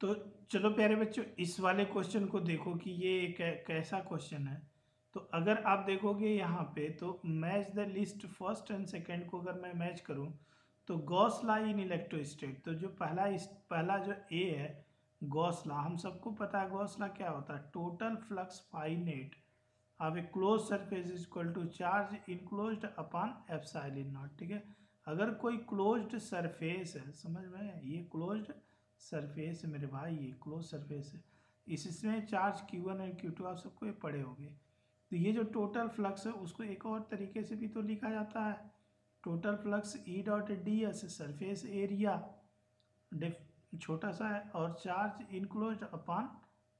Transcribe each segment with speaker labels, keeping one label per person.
Speaker 1: तो चलो प्यारे बच्चों, इस वाले क्वेश्चन को देखो कि ये कैसा क्वेश्चन है। तो अगर आप देखोगे यहाँ पे तो match the list first and second को अगर मैं मैच करूँ तो गौसला इन इलेक्ट्रोस्टेट तो जो पहला पहला जो ए है गौसला हम सबको पता है गौसला क्या होता है? टोटल फ्लक्स फाइनेट अब a close surface is equal to charge enclose upon epsilon naught ठीक है? अगर कोई क्लोज्ड सरफेस है, समझ में ये क्लोज्ड सरफेस मेरे भाई, ये क्लोज सरफेस है। इसमें चार्ज क्यू वन और क्यू टू आप सबको ये पढ़े होंगे। तो ये जो टोटल फ्लक्स है, उसको एक और तरीके से भी तो लिखा जाता है। Total flux E dot D S surface area छोटा सा है और charge enclose upon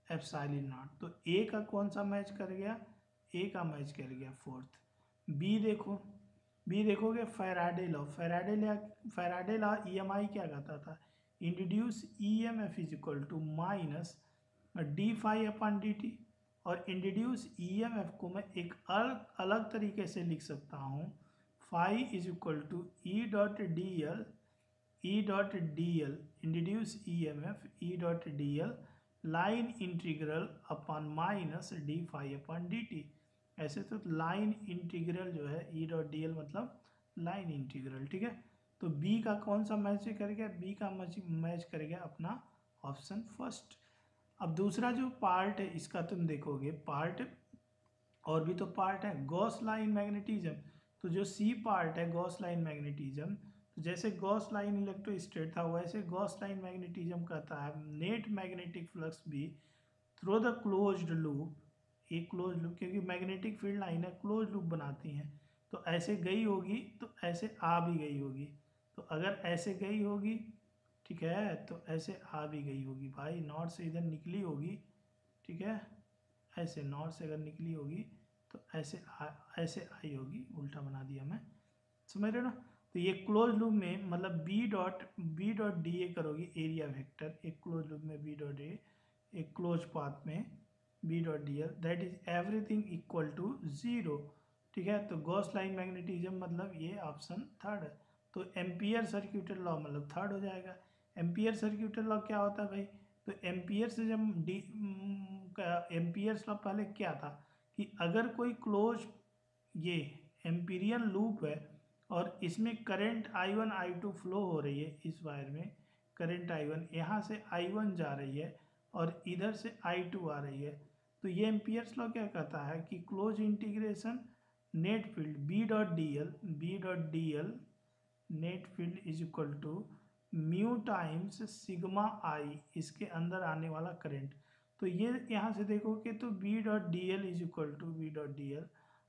Speaker 1: epsilon naught तो ए का कौन सा मैच कर गया? ए का मैच कर गया फोर्थ बी देखो बी देखोगे Faraday law Faraday law Faraday law E M I क्या कहता था? Introduce E M F is equal to minus D phi upon D T और इंट्रोड्यूस ई एम एफ़ को मैं एक अलग अलग तरीके से लिख सकता हूँ। Phi is equal to E dot D L E dot D L introduce E M F E dot D L line integral upon minus D phi upon D T ऐसे तो लाइन इंटीग्रल जो है E dot D L मतलब line integral ठीक है? तो B का कौन सा मैच कर गया? बी का मैच मैच गया अपना ऑप्शन फ़र्स्ट अब दूसरा जो पार्ट है, इसका तुम देखोगे पार्ट और भी तो पार्ट है गॉस लाइन मैग्नेटिज्म तो जो सी पार्ट है गॉस लाइन मैग्नेटिज्म तो जैसे गॉस लाइन इलेक्ट्रो इलेक्ट्रोस्टेट था, वैसे गॉस लाइन मैग्नेटिज्म कहता है। नेट मैग्नेटिक फ्लक्स भी थ्रो द क्लोज्ड लूप एक क्लोज लूप क्योंकि मैग्नेटिक फ़ील्ड लाइन है क्लोज लूप बनाती हैं। तो ऐसे गई होगी तो ऐसे आ भी गई होगी। तो अगर ऐसे गई होगी, ठीक है तो ऐसे आ भी गई होगी भाई। नॉर्थ से इधर निकली होगी, ठीक है, ऐसे नॉर्थ से अगर निकली होगी तो ऐसे आ, ऐसे आई होगी। उल्टा बना दिया मैं। समझ रहे हो ना? तो ये क्लोज लूप में मतलब B dot B dot D A करोगी एरिया वेक्टर एक क्लोज लूप में बी डॉट ए एक क्लोज पाथ में B dot D L that is everything equal to zero ठीक है? तो गॉस लाइन मैग्नेटिज्म मतलब ये ऑप्शन थर्ड है। तो एम्पियर सर्क्यूटर लॉ मतलब थर्ड हो जाएगा। एम्पियर सर्क्यूटर लॉ क्या होता है भाई? तो एम्पियर से जब डी एम्पियर्स लॉ पहले क्या था कि अगर कोई क्लोज ये एम्पीरियन लूप है और इसमें current I one I two flow हो रही है इस वायर में, करंट आई वन यहाँ से आई वन जा रही है और इधर से आई टू आ रही है तो ये एम्पियर्स लॉ क्या कहता है कि close integration net field B dot D L B dot D L net field is equal to mu times sigma I, इसके अंदर आने वाला करंट। तो ये यहाँ से देखोगे तो B dot D L is equal to B dot D L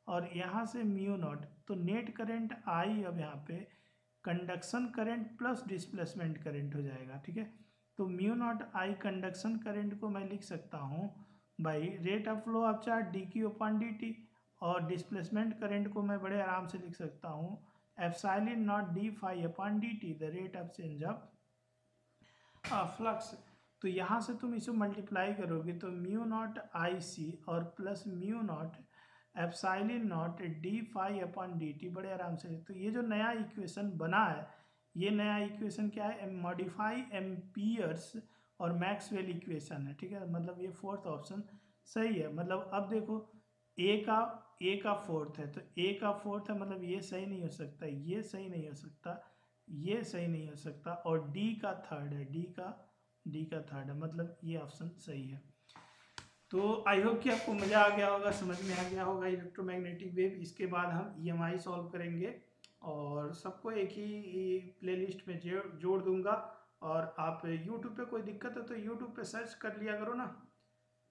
Speaker 1: और यहाँ से म्यू नॉट तो नेट करंट आई अब यहाँ पे conduction current plus displacement current हो जाएगा, ठीक है? तो mu naught I conduction current को मैं लिख सकता हूँ by rate of flow of charge D Q upon D T और डिस्प्लेसमेंट करंट को मैं बड़े आराम से लिख सकता हूँ epsilon not d phi upon dt, the rate of change of flux तो यहाँ से तुम इसे मल्टीप्लाई करोगे तो म्यू नॉट आई सी और plus mu naught epsilon naught D phi upon D T बड़े आराम से। तो ये जो नया इक्वेशन बना है, ये नया इक्वेशन क्या है? मॉडिफाई एम्पियर्स और मैक्सवेल इक्वेशन है, ठीक है? मतलब ये फोर्थ ऑप्शन सही है। मतलब अब देखो ए का ए का फोर्थ है तो ए का फोर्थ है मतलब ये सही नहीं हो सकता, ये सही नहीं हो सकता, ये सही नहीं हो सकता और डी का थर्ड है डी का डी का थर्ड है मतलब ये ऑप्शन सही है। तो आई होप कि आपको मज़ा आ गया होगा, समझ में आ गया होगा इलेक्ट्रोमैग्नेटिक वेव इसके बाद हम ई एम आई सॉल्व करेंगे और सबको एक ही प्लेलिस्ट में जोड़ दूँगा और आप यूट्यूब पे कोई दिक्कत है तो यूट्यूब पे सर्च कर लिया करो ना।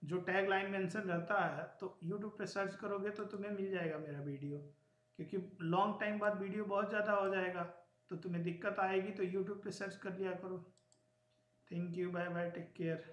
Speaker 1: जो टैग लाइन मेंशन रहता है तो यूट्यूब पे सर्च करोगे तो तुम्हें मिल जाएगा मेरा वीडियो क्योंकि लॉन्ग टाइम बाद वीडियो बहुत ज़्यादा हो जाएगा तो तुम्हें दिक्कत आएगी तो यूट्यूब पे सर्च कर लिया करो। Thank you bye bye take care